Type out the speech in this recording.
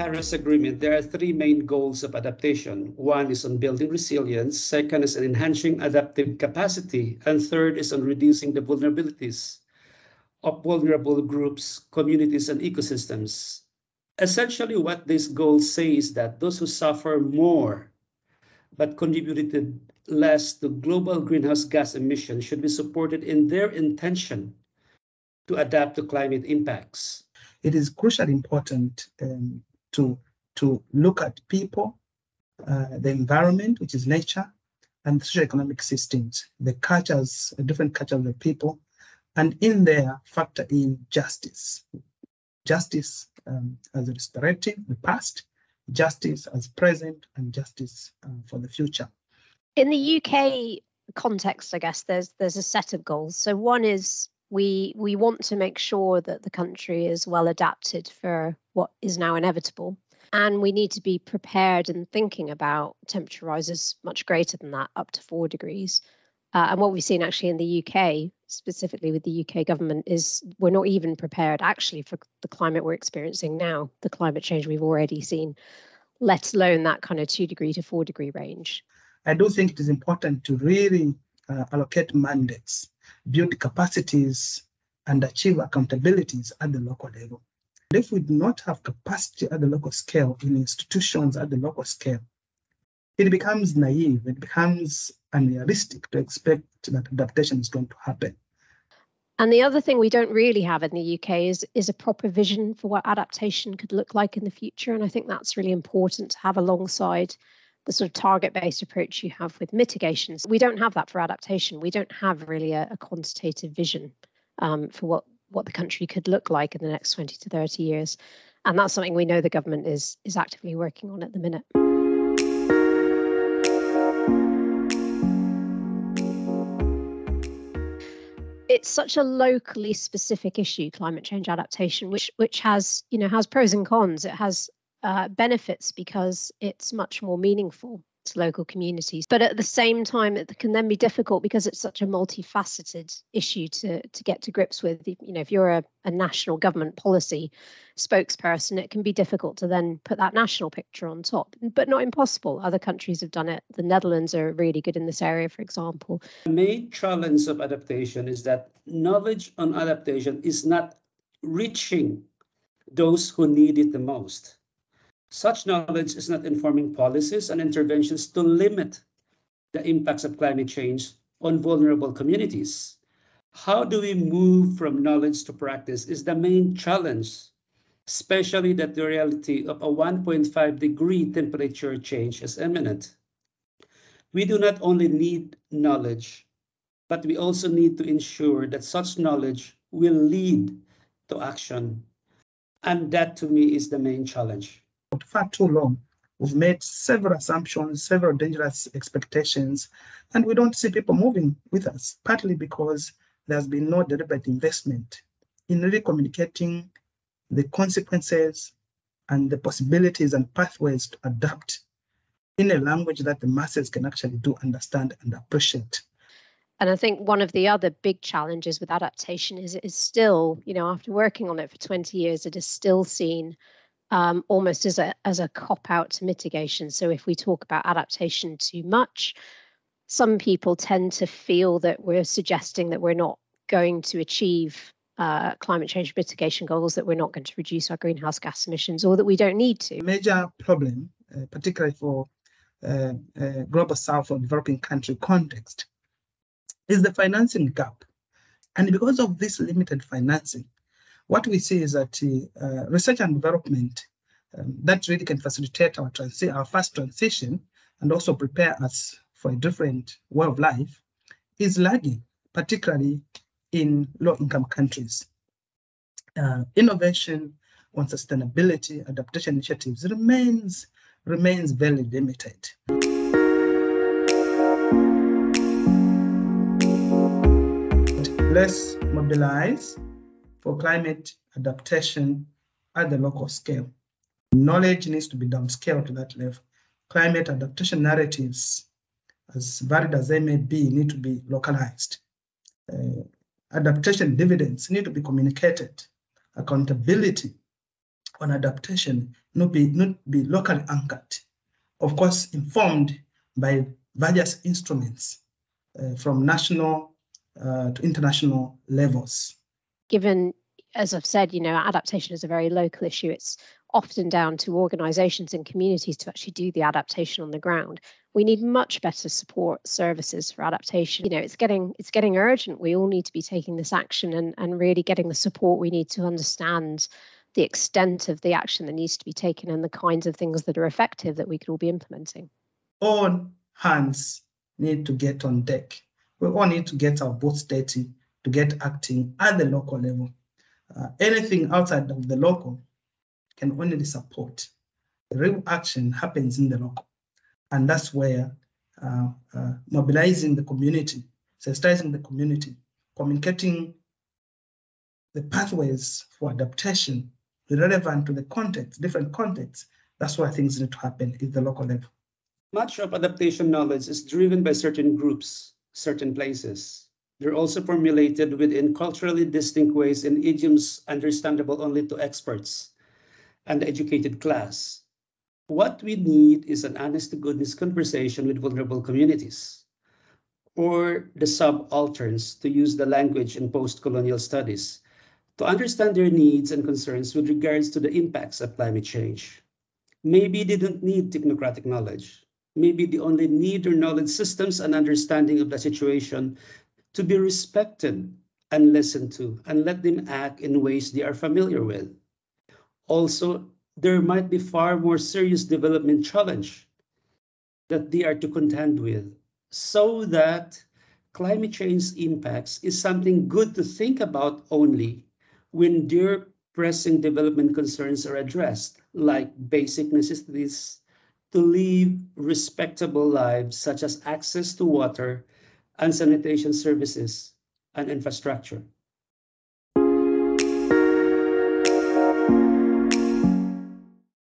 Paris Agreement, there are three main goals of adaptation. One is on building resilience, second is on enhancing adaptive capacity, and third is on reducing the vulnerabilities of vulnerable groups, communities, and ecosystems. Essentially, what these goals say is that those who suffer more but contributed less to global greenhouse gas emissions should be supported in their intention to adapt to climate impacts. It is crucially important um, to, to look at people, uh, the environment, which is nature, and socioeconomic systems, the cultures, different cultures of the people, and in there factor in justice. Justice um, as a restorative, the past, justice as present, and justice uh, for the future. In the UK context, I guess there's there's a set of goals. So one is we we want to make sure that the country is well adapted for what is now inevitable. And we need to be prepared and thinking about temperature rises much greater than that, up to four degrees. Uh, and what we've seen actually in the UK, specifically with the UK government, is we're not even prepared actually for the climate we're experiencing now, the climate change we've already seen, let alone that kind of two degree to four degree range. I do think it is important to really uh, allocate mandates, build capacities, and achieve accountabilities at the local level. If we do not have capacity at the local scale in institutions at the local scale, it becomes naive, it becomes unrealistic to expect that adaptation is going to happen. And the other thing we don't really have in the UK is is a proper vision for what adaptation could look like in the future. And I think that's really important to have alongside the sort of target-based approach you have with mitigations. We don't have that for adaptation. We don't have really a, a quantitative vision um, for what what the country could look like in the next 20 to 30 years. And that's something we know the government is is actively working on at the minute. it's such a locally specific issue climate change adaptation which which has you know has pros and cons it has uh, benefits because it's much more meaningful to local communities. But at the same time, it can then be difficult because it's such a multifaceted issue to, to get to grips with. You know, if you're a, a national government policy spokesperson, it can be difficult to then put that national picture on top, but not impossible. Other countries have done it. The Netherlands are really good in this area, for example. The main challenge of adaptation is that knowledge on adaptation is not reaching those who need it the most. Such knowledge is not informing policies and interventions to limit the impacts of climate change on vulnerable communities. How do we move from knowledge to practice is the main challenge, especially that the reality of a 1.5 degree temperature change is imminent. We do not only need knowledge, but we also need to ensure that such knowledge will lead to action. And that to me is the main challenge far too long. We've made several assumptions, several dangerous expectations, and we don't see people moving with us, partly because there's been no deliberate investment in really communicating the consequences and the possibilities and pathways to adapt in a language that the masses can actually do understand and appreciate. And I think one of the other big challenges with adaptation is it is still, you know, after working on it for 20 years, it is still seen um, almost as a as a cop out to mitigation. So if we talk about adaptation too much, some people tend to feel that we're suggesting that we're not going to achieve uh, climate change mitigation goals, that we're not going to reduce our greenhouse gas emissions, or that we don't need to. Major problem, uh, particularly for uh, uh global south or developing country context, is the financing gap. And because of this limited financing, what we see is that uh, research and development um, that really can facilitate our, our fast transition and also prepare us for a different way of life is lagging, particularly in low income countries. Uh, innovation on sustainability adaptation initiatives remains remains very limited. Let's mobilize for climate adaptation at the local scale. Knowledge needs to be downscaled to that level. Climate adaptation narratives, as varied as they may be, need to be localized. Uh, adaptation dividends need to be communicated. Accountability on adaptation not be, not be locally anchored. Of course, informed by various instruments uh, from national uh, to international levels. Given, as I've said, you know, adaptation is a very local issue. It's often down to organisations and communities to actually do the adaptation on the ground. We need much better support services for adaptation. You know, it's getting it's getting urgent. We all need to be taking this action and, and really getting the support we need to understand the extent of the action that needs to be taken and the kinds of things that are effective that we could all be implementing. All hands need to get on deck. We all need to get our boats dirty to get acting at the local level. Uh, anything outside of the local can only support. The real action happens in the local. And that's where uh, uh, mobilizing the community, sensitizing the community, communicating the pathways for adaptation relevant to the context, different contexts, that's where things need to happen at the local level. Much of adaptation knowledge is driven by certain groups, certain places. They're also formulated within culturally distinct ways in idioms understandable only to experts and the educated class. What we need is an honest to goodness conversation with vulnerable communities or the subalterns, to use the language in post-colonial studies, to understand their needs and concerns with regards to the impacts of climate change. Maybe they don't need technocratic knowledge. Maybe they only need their knowledge systems and understanding of the situation to be respected and listened to and let them act in ways they are familiar with. Also, there might be far more serious development challenge that they are to contend with so that climate change impacts is something good to think about only when their pressing development concerns are addressed, like basic necessities to live respectable lives, such as access to water and sanitation services and infrastructure.